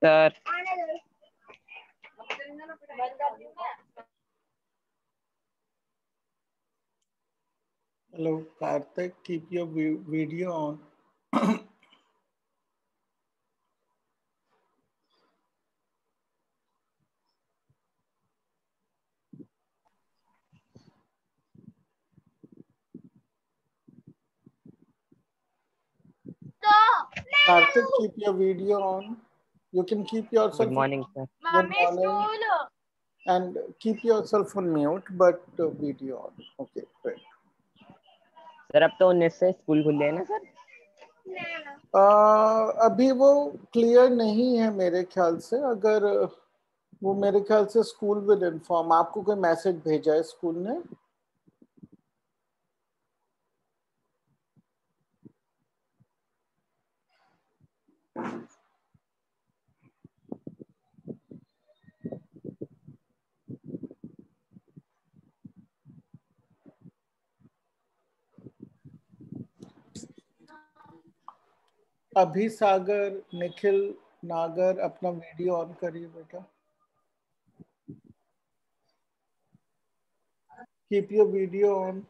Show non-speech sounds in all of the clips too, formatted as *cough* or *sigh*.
sir. Hello, Karthik, keep your video on. Karthik, keep your video on. You can keep yourself. Good morning, sir. Good morning. And keep yourself on mute, but video on. Okay, great. Sir अब तो उन्नीस से school खुल गए ना sir आ, अभी वो clear नहीं है मेरे ख्याल से अगर वो मेरे ख्याल से स्कूल विल इन्फॉर्म आपको कोई मैसेज भेजा है स्कूल ने अभी सागर निखिल नागर अपना वीडियो ऑन करिए बेटा keep your video on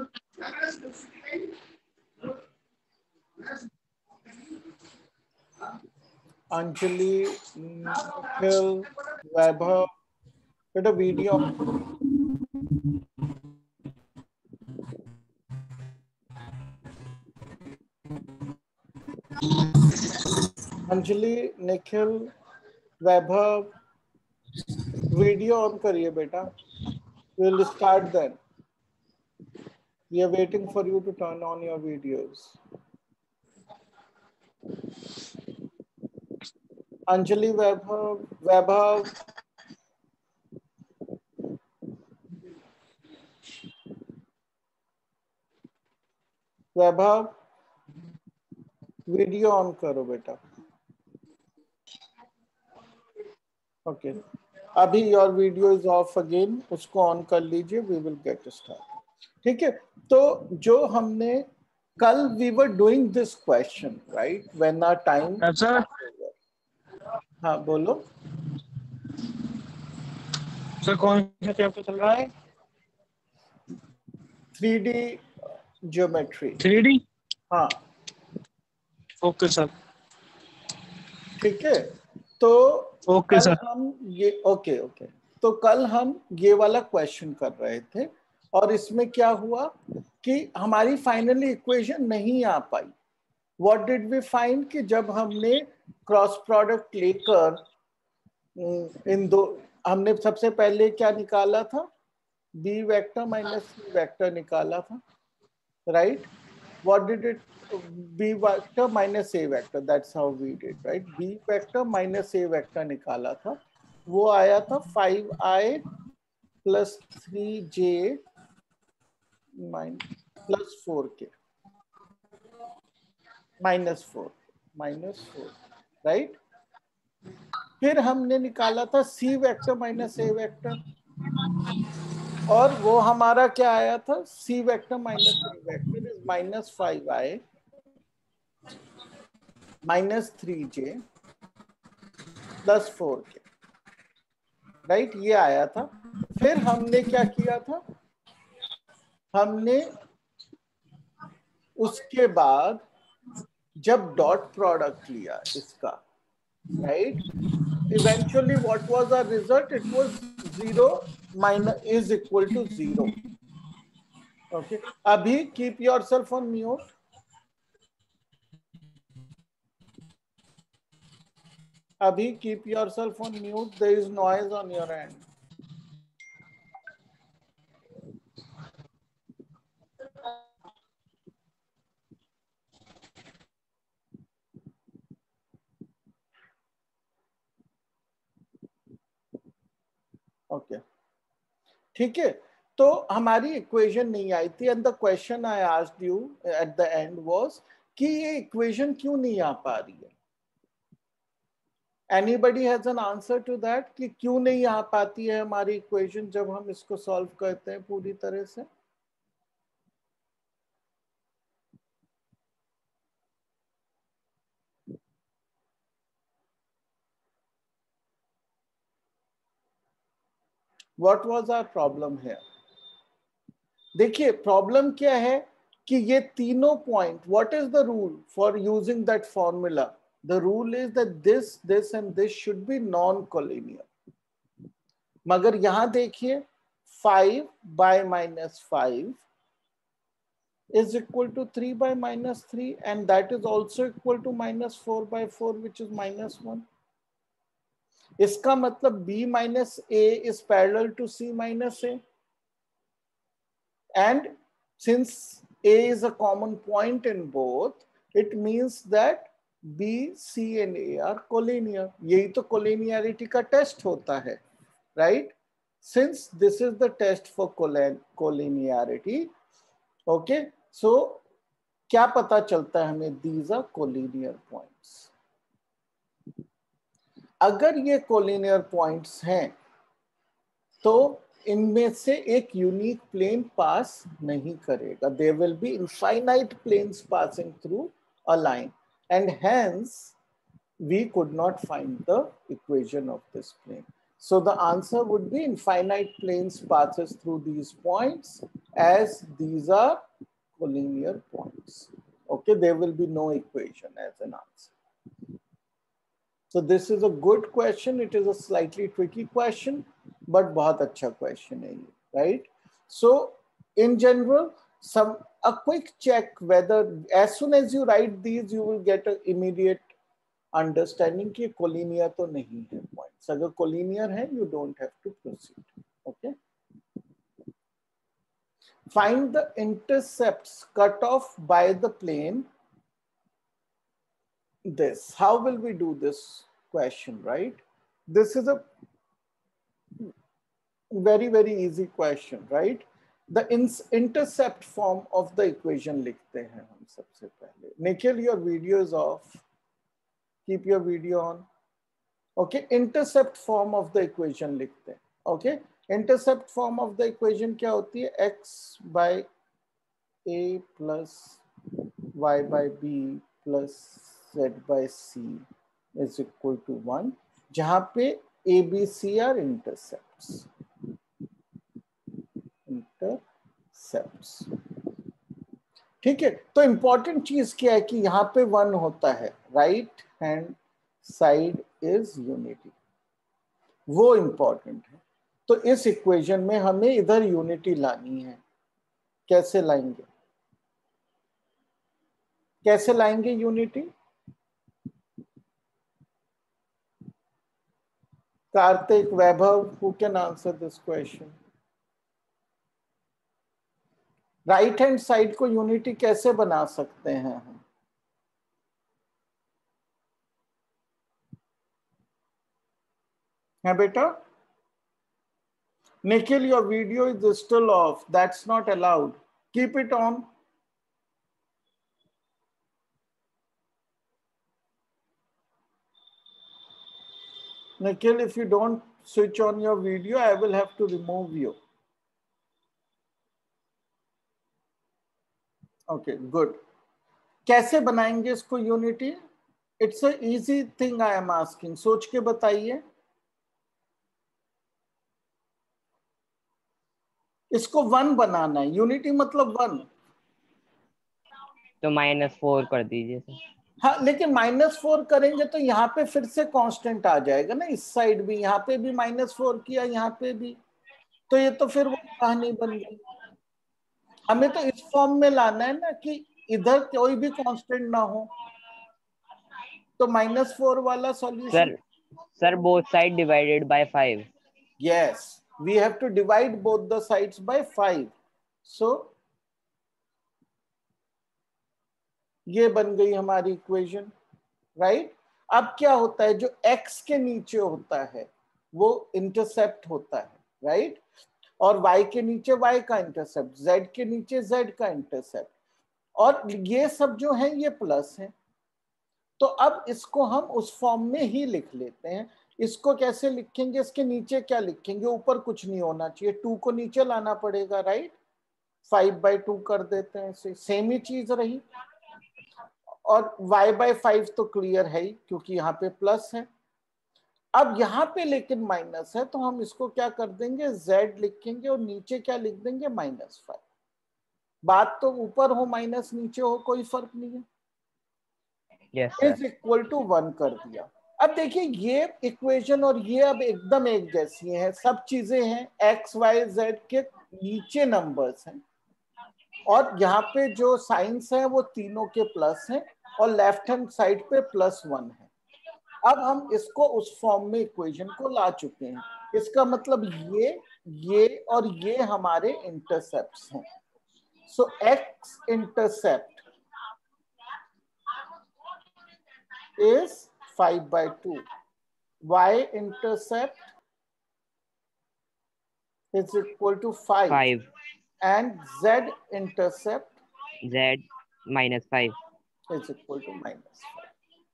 Okay. Anjali Nikhil Vaibhav बेटा video Anjali Nikhil Vaibhav video on करिए बेटा will start then we are waiting for you to turn on your videos Anjali Vaibhav Vaibhav Vaibhav video on करो बेटा okay okay. अभी your video is off again उसको on कर लीजिए we will get start ठीक है तो जो हमने कल we were doing this question right when are time sir हाँ बोलो सर कौन सा चैप्टर चल रहा है three D geometry three D हाँ ओके सर ठीक है तो ओके सर हम ये ओके ओके तो कल हम ये वाला क्वेश्चन कर रहे थे और इसमें क्या हुआ कि हमारी फाइनली इक्वेशन नहीं आ पाई वॉट डिड बी फाइंड कि जब हमने क्रॉस प्रोडक्ट लेकर इन दो हमने सबसे पहले क्या निकाला था B vector minus C vector निकाला था right what did it B vector minus A vector that's how we did right B vector minus A vector निकाला था वो आया था five I plus three J minus plus four K minus four minus four right फिर हमने निकाला था C vector minus A vector और वो हमारा क्या आया था C vector minus A vector is minus five I minus three J plus four K right ये आया था फिर हमने क्या किया था हमने उसके बाद जब डॉट प्रोडक्ट लिया इसका right eventually what was our result it was zero minus is equal to zero okay अभी कीप योरसेल्फ ऑन म्यूट अभी keep yourself on mute there is noise on your end ठीक है तो हमारी equation नहीं आई थी एंड द क्वेश्चन आई आज you at the end was कि ये इक्वेशन क्यों नहीं आ पा रही है anybody has an answer to that कि क्यों नहीं आ पाती है हमारी इक्वेशन जब हम इसको सॉल्व करते हैं पूरी तरह से व्हाट वॉज आर प्रॉब्लम है देखिए प्रॉब्लम क्या है कि ये तीनों point what is the rule for using that formula the rule is this this and this should be non collinear मगर यहां देखिए five by minus five is equal to three by minus three and that is also equal to minus four by four which is minus one इसका मतलब b minus A is parallel to C minus A and since a is a common point in both it means that b, c and a are collinear यही तो collinearity का test होता है right since this is the test for collinearity okay so क्या पता चलता है हमें दीज आर कोलिनियर पॉइंट्स अगर ये कोलिनियर पॉइंट्स हैं तो इनमें से एक यूनिक प्लेन पास नहीं करेगा they will be infinite planes passing through a line and hence we could not find the equation of this plane. So the answer would be infinite planes passes through these points as these are collinear points. Okay, there will be no equation as an answer. So this is a good question. It is a slightly tricky question, but बहुत अच्छा question है right? So in general, some a quick check whether as soon as you write these, you will get an immediate understanding कि collinear तो नहीं है points. अगर collinear है, you don't have to proceed. Okay. find the intercepts cut off by the plane this how will we do this question right this is a very very easy question right the intercept form of the equation likhte hain hum sabse pehle nikhil your video is off keep your video on okay intercept form of the equation likhte hain okay intercept form of the equation क्या होती है X by A plus Y by B plus Z by C is equal to one जहां पे A B C are intercept intercept ठीक है तो important चीज क्या है कि यहां पे वन होता है right hand side is unity वो इंपॉर्टेंट है तो इस इक्वेशन में हमें इधर यूनिटी लानी है कैसे लाएंगे कैसे लाएंगे unity Karthik Vaibhav, who can answer this question? Right hand side को यूनिटी कैसे बना सकते हैं हम है बेटा Nikhil your video is still off that's not allowed keep it on Nikhil, if you don't switch on your video, I will have to remove you. Okay, good. कैसे बनाएंगे इसको unity it's a easy thing I am asking सोच के बताइए इसको one बनाना है unity मतलब वन तो माइनस फोर कर दीजिए हाँ लेकिन माइनस फोर करेंगे तो यहाँ पे फिर से कांस्टेंट आ जाएगा ना इस साइड भी यहाँ पे भी माइनस फोर किया यहाँ पे भी तो ये तो फिर वो कहानी बन गई हमें तो इस फॉर्म में लाना है ना कि इधर कोई भी कांस्टेंट ना हो तो माइनस फोर वाला solution sir both side divided by five yes we have to divide both the sides by five so ये बन गई हमारी इक्वेशन राइट अब क्या होता है जो एक्स के नीचे होता है वो इंटरसेप्ट होता है राइट right? और वाई के नीचे वाई का इंटरसेप्ट जेड के नीचे जेड का इंटरसेप्ट और ये सब जो है ये प्लस है तो अब इसको हम उस फॉर्म में ही लिख लेते हैं इसको कैसे लिखेंगे इसके नीचे क्या लिखेंगे ऊपर कुछ नहीं होना चाहिए टू को नीचे लाना पड़ेगा राइट फाइव बाई टू कर देते हैं सेम ही चीज रही और y बाय फाइव तो क्लियर है ही क्योंकि यहाँ पे प्लस है अब यहाँ पे लेकिन माइनस है तो हम इसको क्या कर देंगे z लिखेंगे और नीचे क्या लिख देंगे माइनस फाइव बात तो ऊपर हो माइनस नीचे हो कोई फर्क नहीं है इज इक्वल टू वन कर दिया अब देखिए ये इक्वेशन और ये अब एकदम एक जैसी है सब चीजें हैं एक्स वाई जेड के नीचे नंबर्स हैं और यहाँ पे जो साइंस है वो तीनों के प्लस है और लेफ्ट हैंड साइड पे प्लस वन है अब हम इसको उस फॉर्म में इक्वेशन को ला चुके हैं इसका मतलब ये ये और ये हमारे इंटरसेप्ट्स हैं so X intercept is five by two Y intercept is equal to five and z intercept z minus five is equal to minus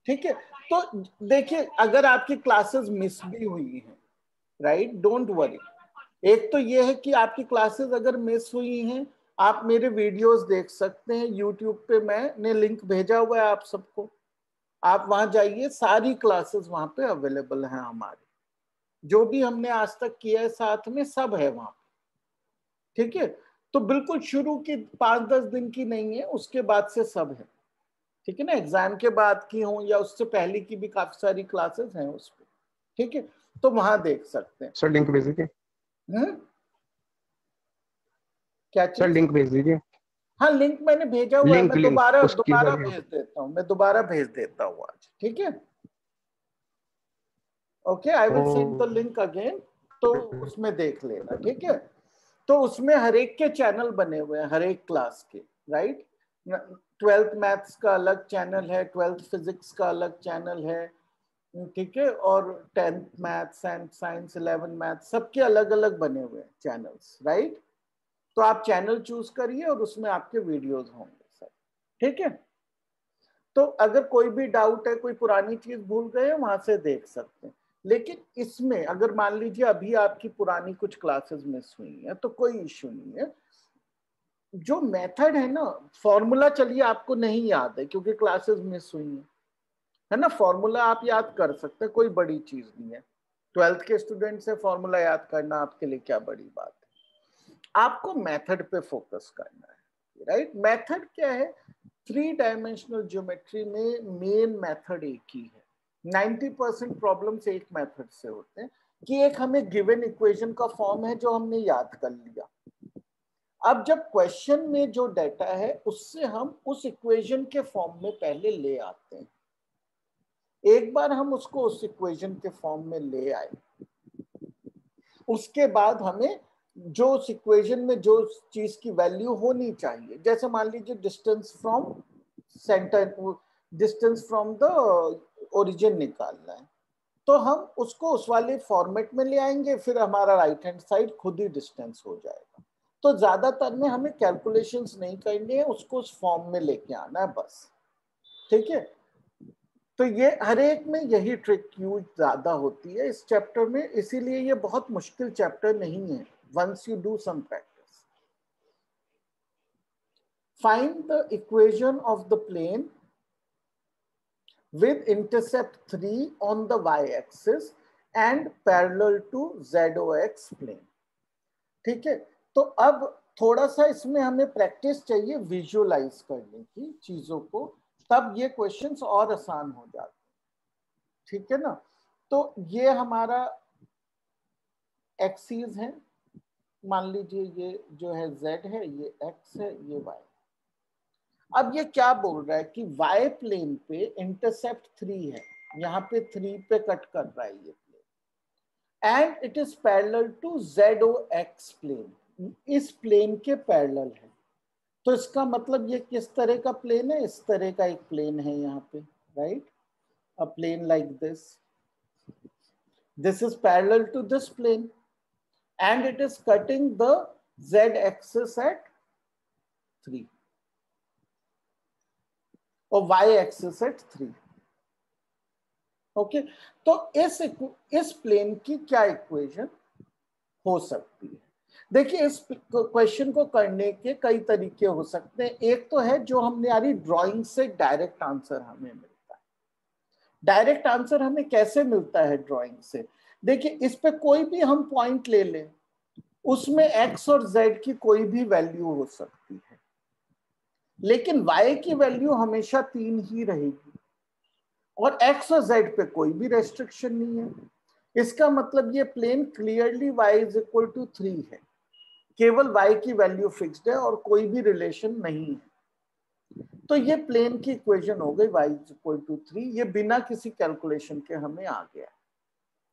ठीक है तो देखिए अगर आपकी क्लासेस मिस भी हुई हैं राइट डोंट वरी एक तो ये है कि आपकी क्लासेस अगर मिस हुई हैं आप मेरे वीडियोस देख सकते हैं यूट्यूब पे मैंने लिंक भेजा हुआ है आप सबको आप वहां जाइए सारी क्लासेस वहां पे अवेलेबल हैं हमारे जो भी हमने आज तक किया है साथ में सब है वहां ठीक है तो बिल्कुल शुरू की पांच दस दिन की नहीं है उसके बाद से सब है ठीक है ना एग्जाम के बाद की हो या उससे पहले की भी काफी सारी क्लासेस हैं उस पर ठीक है तो वहां देख सकते हैं सर लिंक भेज दीजिए हम्म? क्या सर लिंक भेज दीजिए हाँ लिंक मैंने भेजा हुआ लिंक, मैं दोबारा दोबारा भेज देता हूँ मैं दोबारा भेज देता हूँ आज ठीक है okay I will send the link again तो उसमें देख लेना ठीक है तो उसमें हरेक के चैनल बने हुए हैं हरेक क्लास के राइट ट्वेल्थ मैथ्स का अलग चैनल है ट्वेल्थ फिजिक्स का अलग चैनल है ठीक है और tenth maths and science eleven maths सबके अलग अलग बने हुए हैं चैनल्स राइट तो आप चैनल चूज करिए और उसमें आपके वीडियोज होंगे सब ठीक है तो अगर कोई भी डाउट है कोई पुरानी चीज भूल गए वहां से देख सकते हैं लेकिन इसमें अगर मान लीजिए अभी आपकी पुरानी कुछ क्लासेस मिस हुई है तो कोई इश्यू नहीं है जो मेथड है ना फॉर्मूला चलिए आपको नहीं याद है क्योंकि क्लासेस मिस हुई है है ना फॉर्मूला आप याद कर सकते हैं कोई बड़ी चीज नहीं है ट्वेल्थ के स्टूडेंट से फॉर्मूला याद करना आपके लिए क्या बड़ी बात है आपको मेथड पे फोकस करना है राइट मेथड क्या है थ्री डायमेंशनल ज्योमेट्री में मेन मेथड एक ही है नाइन्टी परसेंट प्रॉब्लम एक मेथड से होते हैं कि एक हमें गिवन इक्वेशन का फॉर्म है जो हमने याद कर लिया अब जब क्वेश्चन में जो डाटा है उससे हम उस इक्वेशन के फॉर्म में पहले ले आते हैं एक बार हम उसको उस इक्वेशन के फॉर्म में ले आए उसके बाद हमें जो उस इक्वेशन में जो चीज की वैल्यू होनी चाहिए जैसे मान लीजिए distance from centre distance from the origin निकालना है तो हम उसको उस वाले फॉर्मेट में ले आएंगे फिर हमारा राइट हैंड साइड खुद ही डिस्टेंस हो जाएगा तो ज्यादातर में हमें कैलकुलेशंस नहीं करनी है उसको उस फॉर्म में लेके आना है बस ठीक है तो ये हर एक में यही ट्रिक यूज ज्यादा होती है इस चैप्टर में इसीलिए ये बहुत मुश्किल चैप्टर नहीं है once you do some practice find the equation of the plane with intercept 3 on the y-axis and parallel to ZOX plane. ठीक है तो अब थोड़ा सा इसमें हमें प्रैक्टिस चाहिए विजुअलाइज करने की चीजों को तब ये क्वेश्चंस और आसान हो जाते हैं ठीक है ना तो ये हमारा एक्सीज है मान लीजिए ये जो है जेड है ये एक्स है ये वाई अब ये क्या बोल रहा है कि वाई प्लेन पे इंटरसेप्ट थ्री है यहाँ पे थ्री पे कट कर रहा है ये plane and it is parallel to Z O X plane इस प्लेन के पैरल है तो इसका मतलब ये किस तरह का प्लेन है इस तरह का एक प्लेन है यहाँ पे right a plane like this this is parallel to this plane and it is cutting the Z axis at three और y axis at three okay तो इस इस प्लेन की क्या इक्वेशन हो सकती है देखिए इस क्वेश्चन को करने के कई तरीके हो सकते हैं एक तो है जो हमने यारी ड्राइंग से डायरेक्ट आंसर हमें मिलता है डायरेक्ट आंसर हमें कैसे मिलता है ड्राइंग से देखिए इस पे कोई भी हम पॉइंट ले लें उसमें एक्स और जेड की कोई भी वैल्यू हो सकती है लेकिन y की वैल्यू हमेशा तीन ही रहेगी और x और z पे कोई भी रेस्ट्रिक्शन नहीं है इसका मतलब ये plane clearly y is equal to three है केवल y की वैल्यू फिक्स्ड है और कोई भी रिलेशन नहीं है तो ये प्लेन की इक्वेशन हो गई y is equal to three ये बिना किसी कैलकुलेशन के हमें आ गया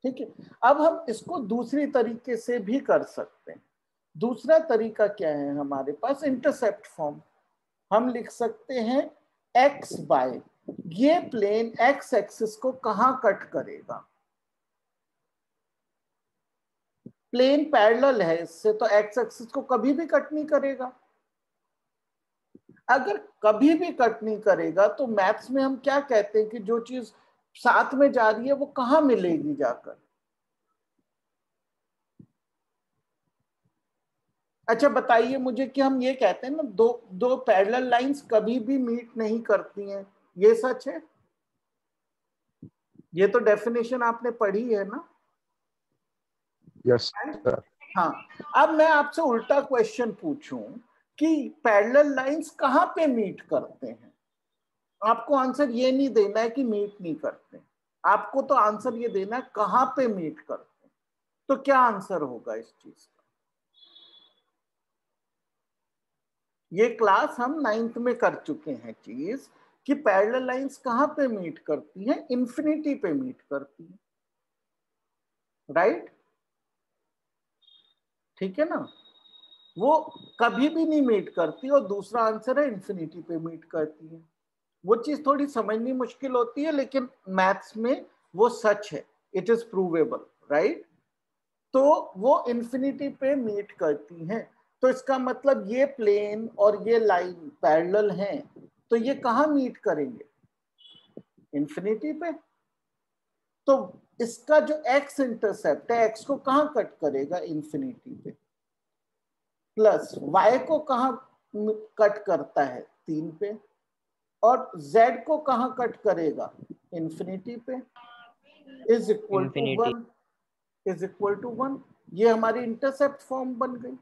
ठीक है अब हम इसको दूसरी तरीके से भी कर सकते हैं दूसरा तरीका क्या है हमारे पास इंटरसेप्ट फॉर्म हम लिख सकते हैं एक्स बाय ये प्लेन एक्स एक्सिस को कहा कट करेगा प्लेन पैरेलल है इससे तो एक्स एक्सिस को कभी भी कट नहीं करेगा अगर कभी भी कट नहीं करेगा तो मैथ्स में हम क्या कहते हैं कि जो चीज साथ में जा रही है वो कहा मिलेगी जाकर अच्छा बताइए मुझे कि हम ये कहते हैं ना दो दो पैरेलल लाइंस कभी भी मीट नहीं करती हैं ये सच है ये तो डेफिनेशन आपने पढ़ी है ना यस yes, हाँ अब मैं आपसे उल्टा क्वेश्चन पूछूं कि पैरेलल लाइंस कहाँ पे मीट करते हैं आपको आंसर ये नहीं देना है कि मीट नहीं करते आपको तो आंसर ये देना है कहाँ पे मीट करते हैं तो क्या आंसर होगा इस चीज ये क्लास हम नाइन्थ में कर चुके हैं चीज कि पैरल लाइंस कहां पे मीट करती हैं इंफिनिटी पे मीट करती हैं राइट ठीक है ना वो कभी भी नहीं मीट करती और दूसरा आंसर है इन्फिनिटी पे मीट करती है वो चीज थोड़ी समझनी मुश्किल होती है लेकिन मैथ्स में वो सच है इट इज प्रूवेबल राइट तो वो इन्फिनिटी पे मीट करती हैं तो इसका मतलब ये प्लेन और ये लाइन पैरेलल हैं तो ये कहा मीट करेंगे इंफिनिटी पे तो इसका जो एक्स इंटरसेप्ट है एक्स को कहा कट करेगा इंफिनिटी पे प्लस वाई को कहा कट करता है तीन पे और जेड को कहा कट करेगा इंफिनिटी पे is equal to one is equal to one ये हमारी इंटरसेप्ट फॉर्म बन गई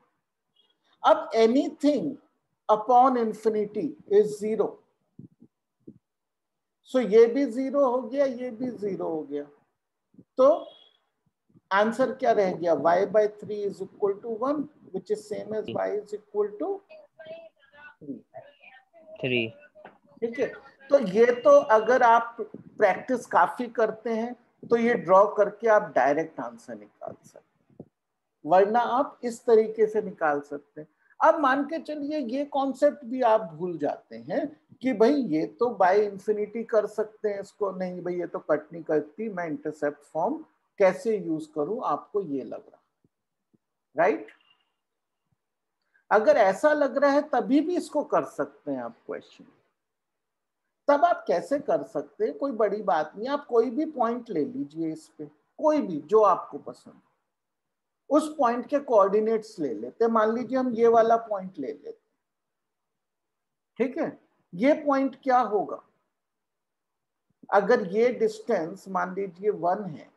अब anything upon infinity is zero so ये भी जीरो हो गया ये भी जीरो हो गया तो आंसर क्या रह गया Y by three is equal to one which is same as Y is equal to three ठीक है तो ये तो अगर आप प्रैक्टिस काफी करते हैं तो ये ड्रॉ करके आप डायरेक्ट आंसर निकाल सकते वरना आप इस तरीके से निकाल सकते हैं अब मान के चलिए ये कॉन्सेप्ट भी आप भूल जाते हैं कि भाई ये तो बाय इंफिनिटी कर सकते हैं इसको नहीं भाई ये तो कट नहीं करती मैं इंटरसेप्ट फॉर्म कैसे यूज करूं आपको ये लग रहा राइट right? अगर ऐसा लग रहा है तभी भी इसको कर सकते हैं आप क्वेश्चन तब आप कैसे कर सकते हैं कोई बड़ी बात नहीं आप कोई भी पॉइंट ले लीजिए इस पे कोई भी जो आपको पसंद उस पॉइंट के कोऑर्डिनेट्स ले लेते मान लीजिए हम ये वाला पॉइंट ले लेते ठीक है ये पॉइंट क्या होगा अगर ये डिस्टेंस मान लीजिए वन है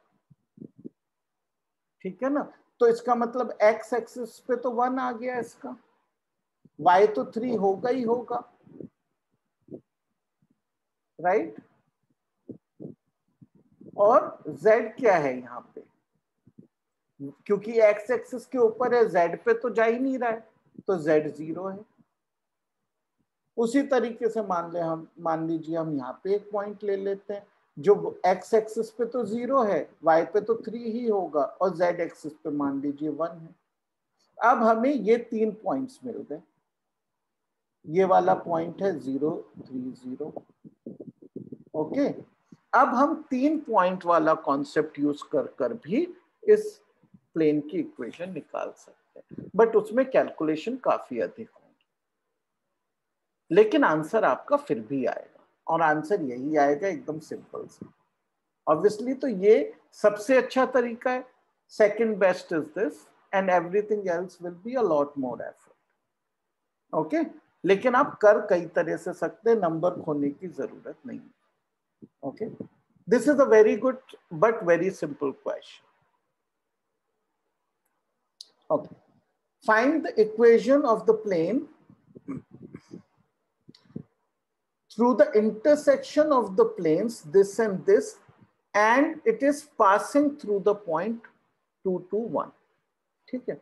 ठीक है ना तो इसका मतलब एक्स एक्सिस पे तो वन आ गया इसका वाई तो थ्री होगा ही होगा राइट और जेड क्या है यहां पर क्योंकि एक्स एक्सिस के ऊपर है जेड पे तो जा ही नहीं रहा है तो जेड जीरो है उसी तरीके से मान ले हम मान लीजिए हम यहाँ पे एक पॉइंट ले लेते हैं जो एक्स एक्सिस पे तो जीरो है वाई पे तो थ्री ही होगा और जेड एक्सिस पे मान लीजिए वन है अब हमें ये तीन पॉइंट्स मिल गए ये वाला पॉइंट है जीरो थ्री जीरो ओके अब हम तीन पॉइंट वाला कॉन्सेप्ट यूज कर कर भी इस प्लेन की इक्वेशन निकाल सकते हैं बट उसमें कैलकुलेशन काफी अधिक होंगे लेकिन आंसर आपका फिर भी आएगा और आंसर यही आएगा एकदम सिंपल से ऑब्वियसली तो ये सबसे अच्छा तरीका है second best is this and everything else will be a lot more effort okay लेकिन आप कर कई तरह से सकते नंबर खोने की जरूरत नहीं okay this is a very good but very simple question Okay. Find the equation of the plane through the intersection of the planes, this and this, and it is passing through the point 2, 2, 1. theek hai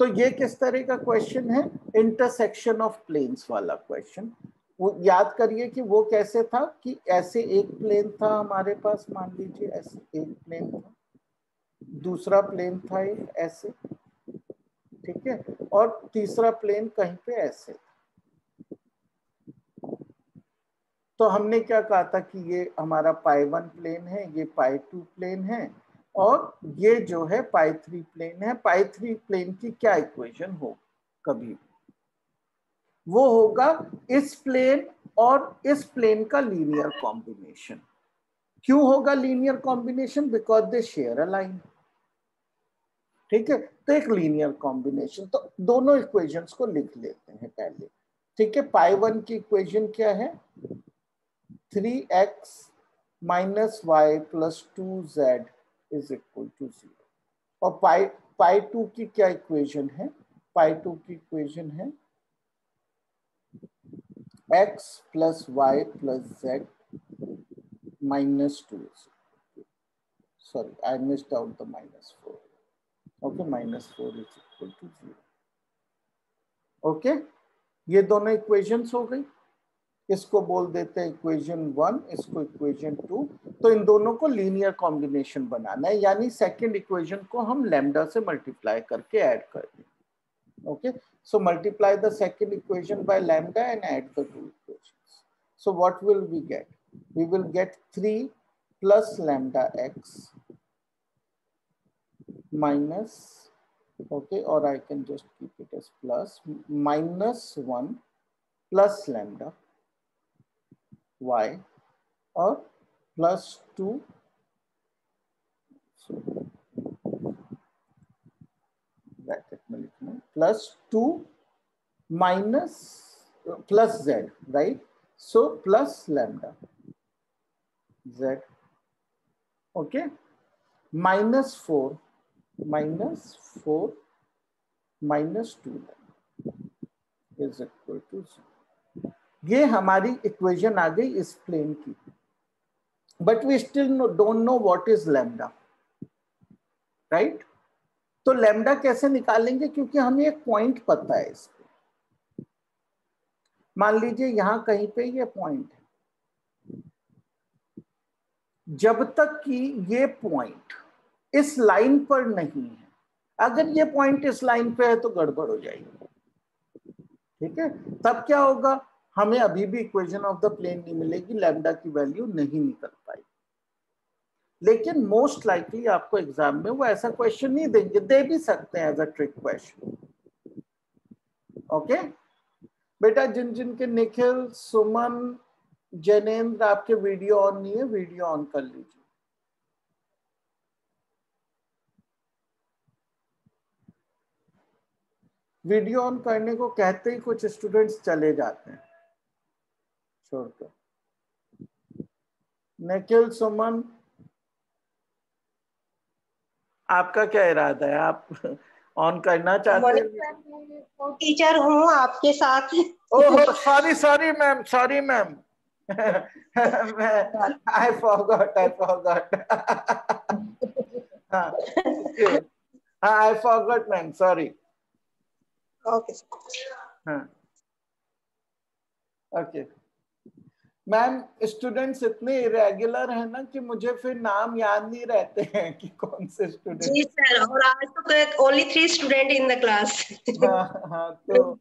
to ye kis तरह का question है intersection of planes वाला question वो याद करिए कि वो कैसे था कि ऐसे एक प्लेन था हमारे पास मान लीजिए ऐसे एक प्लेन था दूसरा प्लेन था ये ऐसे ठीक है और तीसरा प्लेन कहीं पे ऐसे तो हमने क्या कहा था कि ये हमारा पाई वन प्लेन है ये पाई टू प्लेन है और ये जो है पाई थ्री प्लेन है पाई थ्री प्लेन की क्या इक्वेशन हो कभी वो होगा इस प्लेन और इस प्लेन का लीनियर कॉम्बिनेशन क्यों होगा linear combination because they share a line ठीक है प्रत्येक लीनियर कॉम्बिनेशन तो दोनों इक्वेशंस को लिख लेते हैं पहले ठीक है पाई वन की इक्वेशन क्या है three X minus Y plus two Z is equal to zero और पाई पाई टू की क्या इक्वेशन है पाई टू की इक्वेशन है X plus Y plus Z minus two sorry I missed out the minus four okay minus four is equal to zero okay ये दोनों equations हो गई इसको बोल देते हैं इक्वेशन वन इसको इक्वेशन टू तो इन दोनों को लीनियर कॉम्बिनेशन बनाना है यानी सेकंड इक्वेशन को हम लेमडा से मल्टीप्लाई करके ऐड कर देंगे okay so multiply the second equation by lambda and add the two equation so what will we get we will get three plus lambda X minus okay or I can just keep it as plus minus 1 plus lambda y or plus 2 so bracket plus 2 plus z right so plus lambda z okay minus 4 minus 4 minus two is equal to zero ये हमारी equation आ गई इस plane की but we still don't know what is lambda right तो lambda कैसे निकालेंगे क्योंकि हमें एक पॉइंट पता है इसको मान लीजिए यहां कहीं पे ये पॉइंट है जब तक कि ये पॉइंट इस लाइन पर नहीं है अगर ये पॉइंट इस लाइन पे है तो गड़बड़ हो जाएगी ठीक है तब क्या होगा हमें अभी भी इक्वेशन ऑफ द प्लेन नहीं मिलेगी लैम्डा की वैल्यू नहीं निकल पाएगी लेकिन मोस्ट लाइकली आपको एग्जाम में वो ऐसा क्वेश्चन नहीं देंगे दे भी सकते हैं as a trick question okay बेटा जिन जिन के निखिल सुमन जैनेन्द्र आपके वीडियो ऑन नहीं है वीडियो ऑन कर लीजिए वीडियो ऑन करने को कहते ही कुछ स्टूडेंट्स चले जाते हैं छोड़कर निखिल सुमन आपका क्या इरादा है आप ऑन करना चाहते हैं टीचर हूँ आपके साथ sorry sorry ma'am sorry ma'am I forgot I forgot हाँ आई फॉरगॉट हाँ, ma'am sorry okay okay ma'am students इतने इरेगुलर है ना कि मुझे फिर नाम याद नहीं रहते हैं कि कौन से स्टूडेंट जी सर और आज तो only three student in the class तो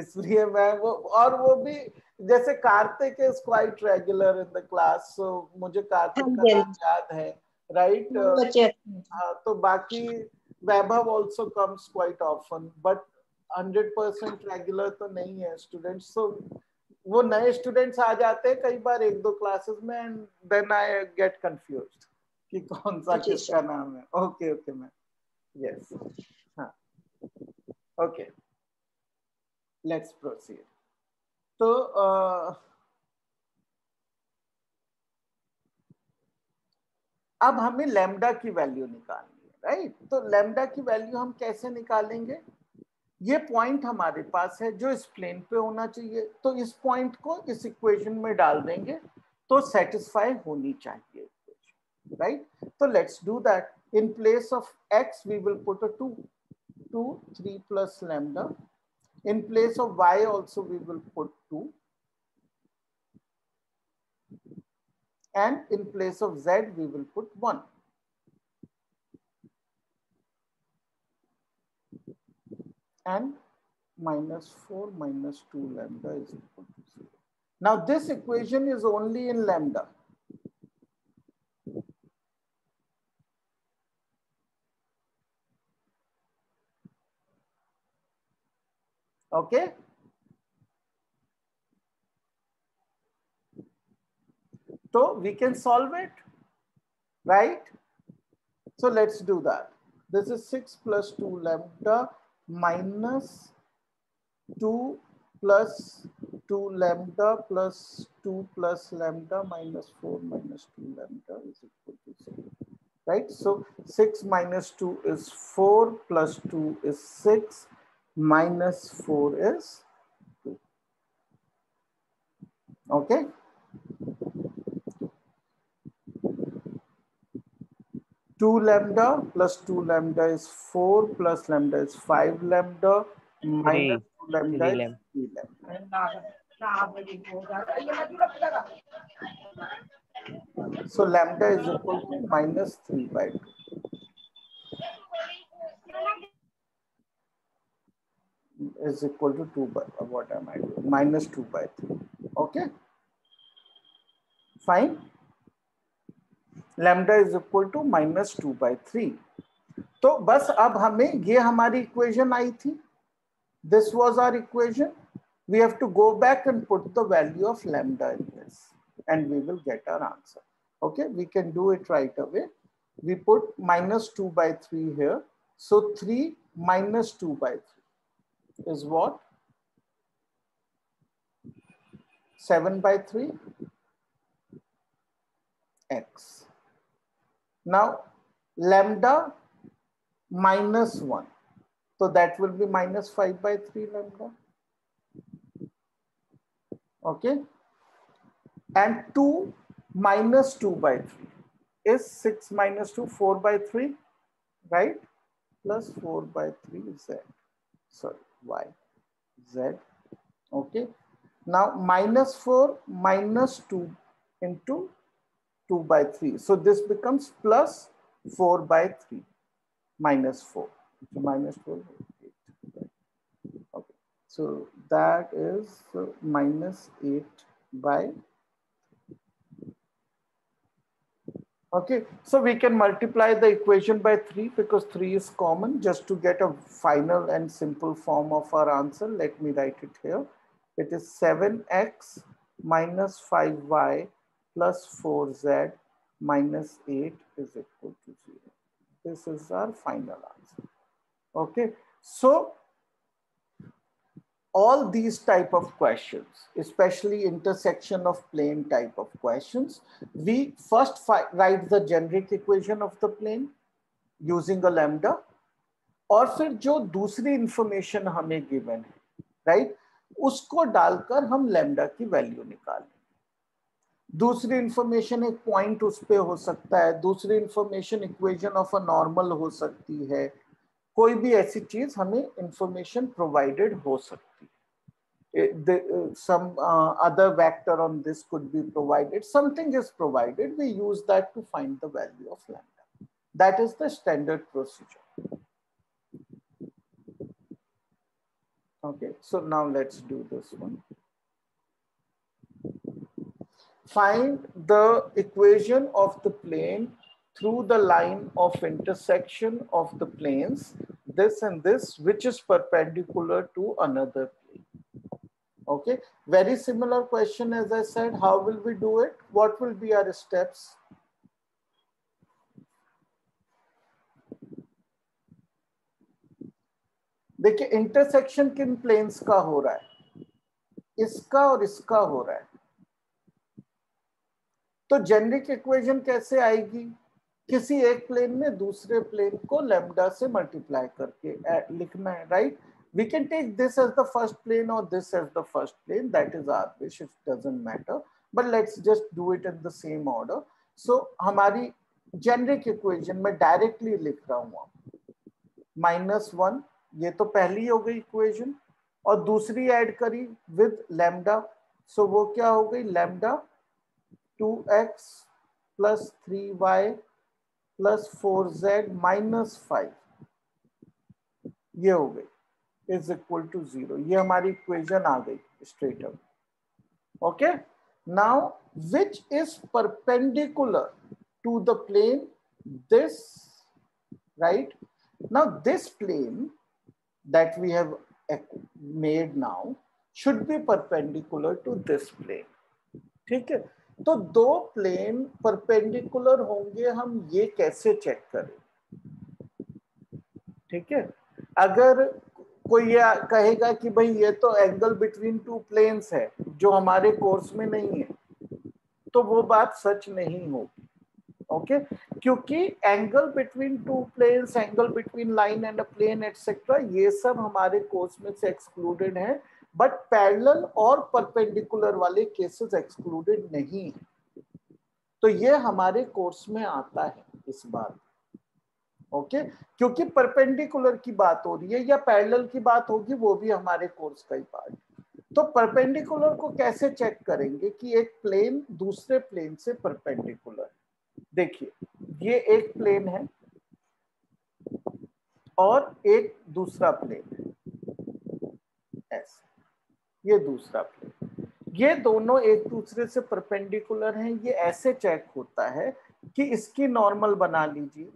इसलिए मैं वो और वो भी जैसे Karthik is quite regular in the class so मुझे कार्तिक का हाँ नाम याद है राइट right? हाँ तो बाकी Vaibhav also comes quite often but hundred percent regular तो नहीं है स्टूडेंट सो so, वो नए स्टूडेंट्स आ जाते हैं कई बार एक दो क्लासेस में and then I get confuse कि कौन सा किसका नाम है ओके ओके मैम यस हाँ ओके लेट्स प्रोसीड तो uh, अब हमें लेमडा की वैल्यू निकालनी है राइट तो लेमडा की वैल्यू हम कैसे निकालेंगे ये पॉइंट हमारे पास है जो इस प्लेन पे होना चाहिए तो इस पॉइंट को इस इक्वेशन में डाल देंगे तो सेटिस्फाई होनी चाहिए राइट तो let's do that in place of X we will put a two two three plus lambda in place of Y also we will put two and in place of Z we will put one and minus 4 minus 2 lambda is equal to 0. Now this equation is only in lambda. Okay? So we can solve it, right? So let's do that. This is 6 plus 2 lambda minus 2 plus 2 lambda plus 2 plus lambda minus 4 minus 2 lambda is equal to 0. Right? So 6 minus 2 is 4 plus 2 is 6 minus 4 is 2. Okay? 2 lambda plus 2 lambda is 4 plus lambda is 5 lambda minus 2 lambda is 3 lambda. So lambda is equal to minus 3 by 2. is equal to 2 by what am I doing? Minus 2 by 3. Okay. Fine. Lambda is equal to minus two by three तो बस अब हमें ये हमारी equation आई थी this was our equation we have to go back and put the value of lambda in this and we will get our answer. Okay, we can do it right away. We put minus 2 by 3 here. So 3 minus 2 by 3 is what? 7 by 3 x. Now, lambda minus 1. So that will be minus 5 by 3 lambda. Okay. And 2 minus 2 by 3 is 6 minus 2, 4 by 3, right? Plus 4 by 3 z. Sorry, y, z. Okay. Now minus 4 minus 2 into 2 by 3. So this becomes plus 4 by 3 minus 4. So minus 8. Okay. So that is minus 8 by Okay, so we can multiply the equation by 3 because 3 is common just to get a final and simple form of our answer. Let me write it here. It is 7x minus 5y plus 4z minus 8 is equal to 0. This is our final answer. Okay, so all these type of questions, especially intersection of plane type of questions, we first write the generic equation of the plane using a lambda और फिर जो दूसरी information हमें given है right उसको डालकर हम lambda की वैल्यू निकालें दूसरी इंफॉर्मेशन एक पॉइंट उस पर हो सकता है दूसरी information equation of a normal हो सकती है कोई भी ऐसी चीज हमें इंफॉर्मेशन प्रोवाइडेड हो सकती some other vector on this could be provided something is provided we use that to find the value of land that is the standard procedure okay so now let's do this one find the equation of the plane through the line of intersection of the planes, this and this, which is perpendicular to another plane. Okay, very similar question as I said, how will we do it? What will be our steps? देखिए intersection किन planes का हो रहा है इसका और इसका हो रहा तो जेनरिक इक्वेशन कैसे आएगी किसी एक प्लेन में दूसरे प्लेन को लेमडा से मल्टीप्लाई करके लिखना है right we can take this as the first plane और this as the first plane that is are wish if doesn't matter but let's just do it in the same order so हमारी generic equation में directly लिख रहा हूं minus one ये तो पहली हो गई इक्वेशन और दूसरी ऐड करी विद लेमडा सो वो क्या हो गई lambda two x plus three y plus four z minus five ये हो गई इज इक्वल टू जीरो ये हमारी इक्वेशन आ गई straight up okay now which is perpendicular to the plane this right now this plane that we have made now should be perpendicular to this plane ठीक है तो दो plane perpendicular होंगे हम ये कैसे चेक करें ठीक है अगर कोई ये कहेगा कि भाई ये तो एंगल बिटवीन टू प्लेन्स है जो हमारे कोर्स में नहीं है तो वो बात सच नहीं होगी ओके क्योंकि angle between two planes angle between line and a plane etcetera ये सब हमारे कोर्स में से एक्सक्लूडेड है बट पैरेलल और परपेंडिकुलर वाले केसेस एक्सक्लूडेड नहीं है तो ये हमारे कोर्स में आता है इस बार ओके okay? क्योंकि परपेंडिकुलर की बात हो रही है या पैरेलल की बात होगी वो भी हमारे कोर्स का ही पार्ट तो परपेंडिकुलर को कैसे चेक करेंगे कि एक प्लेन दूसरे प्लेन से परपेंडिकुलर देखिए ये एक प्लेन है और एक दूसरा प्लेन है ये दूसरा प्लेन ये दोनों एक दूसरे से परपेंडिकुलर हैं ये ऐसे चेक होता है कि इसकी नॉर्मल बना लीजिए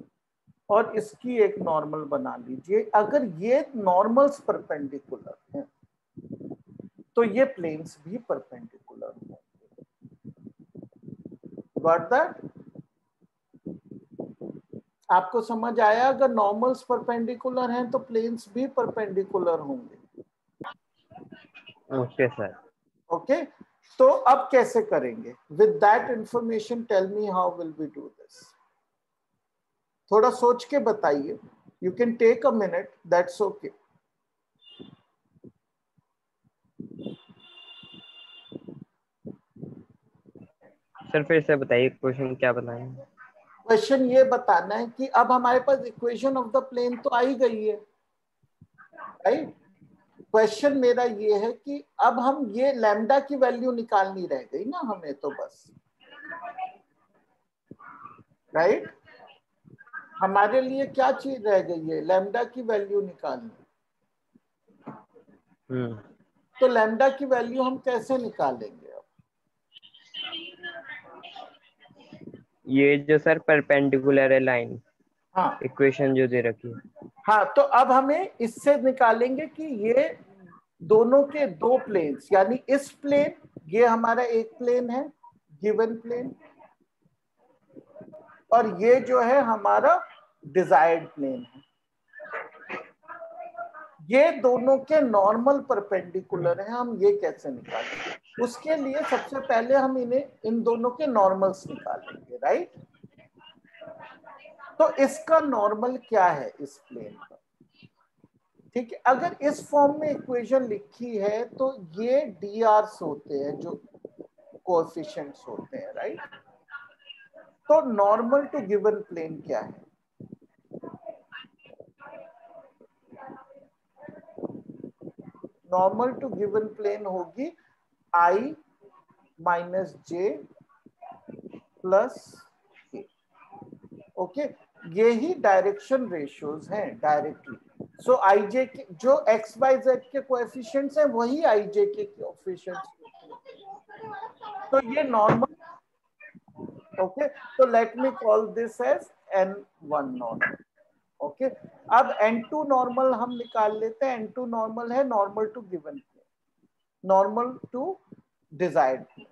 और इसकी एक नॉर्मल बना लीजिए अगर ये नॉर्मल्स परपेंडिकुलर हैं तो ये प्लेन्स भी परपेंडिकुलर होंगे गॉट दैट आपको समझ आया अगर नॉर्मल्स परपेंडिकुलर हैं तो प्लेन्स भी परपेंडिकुलर होंगे ओके सर ओके तो अब कैसे करेंगे with that information tell me how will be do this थोड़ा सोच के बताइए you can take a minute that's okay sir फिर से बताइए क्वेश्चन क्या बनाए क्वेश्चन ये बताना है कि अब हमारे पास इक्वेशन ऑफ द प्लेन तो आई गई है राइट क्वेश्चन मेरा ये है कि अब हम ये लैमडा की वैल्यू निकालनी रह गई ना हमें तो बस राइट right? हमारे लिए क्या चीज रह गई है लैमडा की वैल्यू निकालनी hmm. तो लैमडा की वैल्यू हम कैसे निकालेंगे अब ये जो सर परपेंडिकुलर है लाइन हाँ इक्वेशन जो दे रखी है हाँ तो अब हमें इससे निकालेंगे कि ये दोनों के दो प्लेन्स यानी इस प्लेन ये हमारा एक प्लेन है गिवन प्लेन और ये जो है हमारा डिजायर्ड प्लेन है ये दोनों के नॉर्मल परपेंडिकुलर है हम ये कैसे निकालेंगे उसके लिए सबसे पहले हम इन्हें इन दोनों के नॉर्मल्स निकालेंगे राइट तो इसका नॉर्मल क्या है इस प्लेन का ठीक है अगर इस फॉर्म में इक्वेशन लिखी है तो ये डी होते हैं जो कोफिशंट होते हैं राइट तो नॉर्मल टू गिवन प्लेन क्या है नॉर्मल टू गिवन प्लेन होगी I minus J plus okay ये ही डायरेक्शन रेशियोज हैं डायरेक्टली सो आई जे के जो एक्स वाई जेड के कोएफिशिएंट्स हैं वही आई जे के कोएफिशिएंट्स तो ये नॉर्मल ओके तो let me call this as n one normal okay अब एन टू नॉर्मल हम निकाल लेते हैं एन टू नॉर्मल है normal to given normal to desired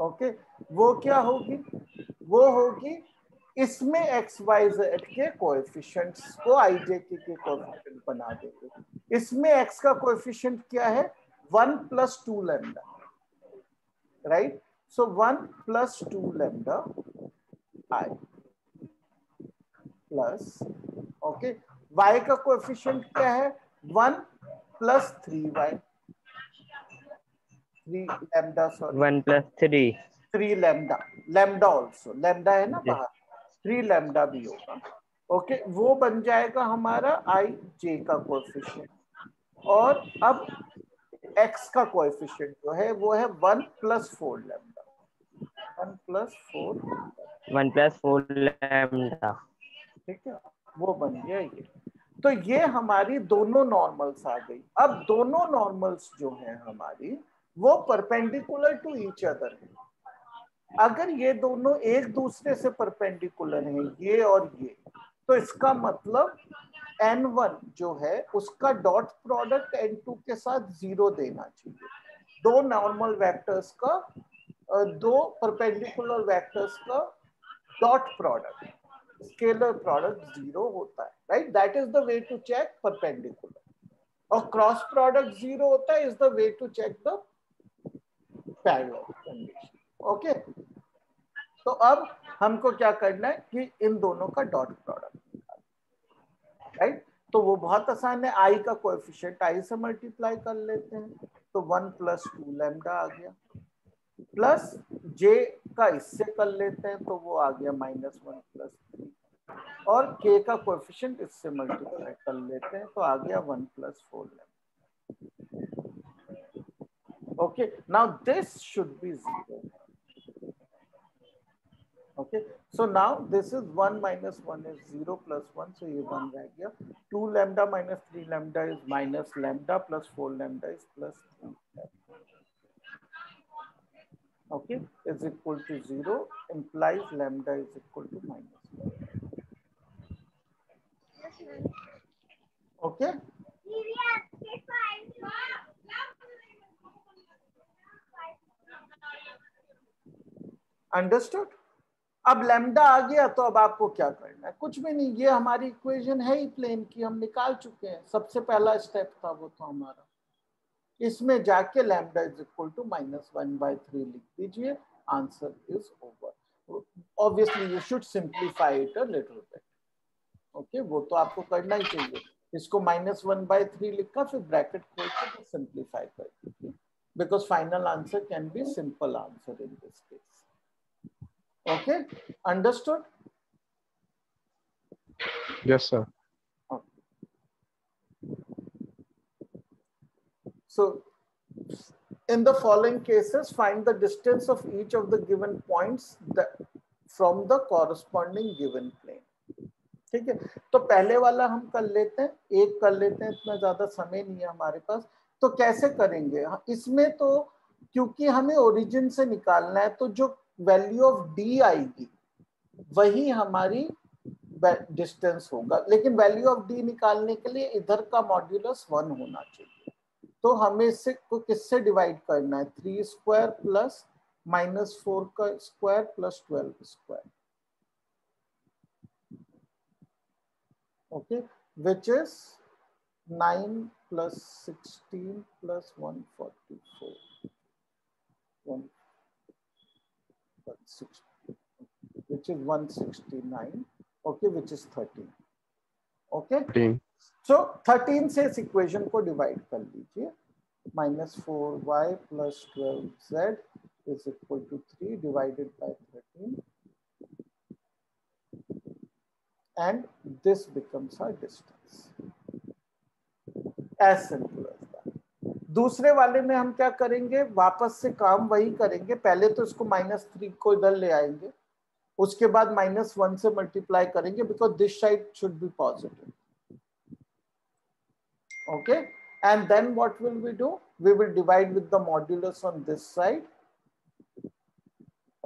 okay okay. वो क्या होगी वो होगी इसमें एक्स वाई जेड के कोएफिशिएंट्स को आई जे के, के कोएफिशिएंट बना देंगे इसमें एक्स का कोएफिशिएंट क्या है one plus two lambda right so one plus two lambda i plus okay y का कोएफिशिएंट क्या है one plus three y three lambda sorry one plus three three lambda lambda also lambda है ना बाहर three lambda भी होगा okay okay, वो बन जाएगा हमारा आई जे का कोएफिशिएंट और अब एक्स का कोएफिशिएंट जो है वो है one plus four lambda one plus four one plus four lambda ठीक है वो बन गया ये तो ये हमारी दोनों नॉर्मल्स आ गई अब दोनों नॉर्मल्स जो है हमारी वो परपेंडिकुलर टू ईच अदर है अगर ये दोनों एक दूसरे से परपेंडिकुलर हैं ये और ये तो इसका मतलब एन वन जो है उसका डॉट प्रोडक्ट एन टू के साथ जीरो देना चाहिए दो नॉर्मल वेक्टर्स का दो परपेंडिकुलर वेक्टर्स का dot product scalar product zero होता है right that is the way to check perpendicular और क्रॉस प्रोडक्ट जीरो होता है is the way to check the parallel condition okay तो अब हमको क्या करना है कि इन दोनों का डॉट प्रोडक्ट राइट तो वो बहुत आसान है आई का कोएफिशिएंट आई से मल्टीप्लाई कर लेते हैं तो वन प्लस टू लेमडा आ गया प्लस जे का इससे कर लेते हैं तो वो आ गया माइनस वन प्लस थ्री और के का कोएफिशिएंट इससे मल्टीप्लाई कर लेते हैं तो आ गया one plus four lambda okay now this should be zero Okay, so now this is 1 minus 1 is 0 plus 1, so you 1 right here. 2 lambda minus 3 lambda is minus lambda plus 4 lambda is plus 3 lambda. Okay, is equal to 0 implies lambda is equal to minus 1. Okay. Understood? अब lambda आ गया तो अब आपको क्या करना है कुछ भी नहीं ये हमारी इक्वेशन है ही प्लेन की हम निकाल चुके हैं सबसे पहला स्टेप था वो तो हमारा इसमें जाके lambda is equal to minus one by three लिख दीजिए answer is over obviously you should simplify it a little bit okay वो तो आपको करना ही चाहिए इसको माइनस वन बाई थ्री लिखा फिर ब्रैकेट खोल के सिंप्लीफाई कर दीजिए because final answer can be simple answer in this case Okay, understood? Yes, sir. So in the following cases, find the distance of each of the given points that, from the corresponding given plane. ठीक है तो पहले वाला हम कर लेते हैं एक कर लेते हैं इतना ज्यादा समय नहीं है हमारे पास तो कैसे करेंगे इसमें तो क्योंकि हमें ओरिजिन से निकालना है तो जो वैल्यू ऑफ डी आएगी वही हमारी डिस्टेंस होगा लेकिन वैल्यू ऑफ डी निकालने के लिए इधर का मॉड्यूलस वन होना चाहिए तो हमें इससे को किससे डिवाइड करना है three square plus minus four का square plus twelve square is nine plus sixteen plus one forty four one Four one 160, which is 169 okay which is 13 okay 13. so 13 से इस इक्वेशन को डिवाइड कर लीजिए minus four Y plus twelve Z is equal to three divided by thirteen and this becomes our distance as simple as that दूसरे वाले में हम क्या करेंगे वापस से काम वही करेंगे पहले तो इसको माइनस थ्री को इधर ले आएंगे उसके बाद माइनस वन से मल्टीप्लाई करेंगे because this side should be positive okay and then what will we do we will divide with the modulus on this side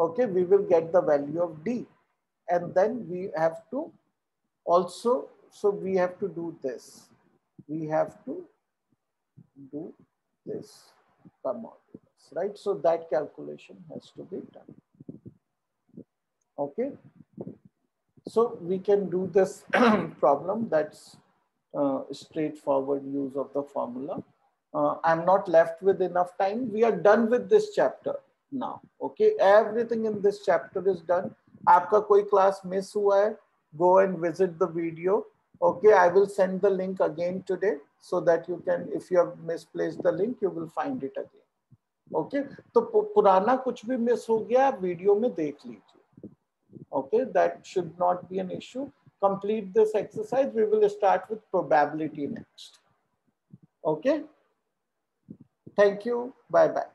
okay we will get the value of d and then we have to also so we have to do this we have to do this the modulus right so that calculation has to be done okay So we can do this *clears throat* problem that's uh, straightforward use of the formula. Uh, I'm not left with enough time. We are done with this chapter now. Okay, everything in this chapter is done. आपका कोई class miss हुआ है? Go and visit the video. Okay, I will send the link again today so that you can, if you have misplaced the link, you will find it again. Okay, तो पुराना कुछ भी miss हो गया आप video में देख लीजिए. Okay, that should not be an issue. Complete this exercise. We will start with probability next. Okay. Thank you. Bye bye.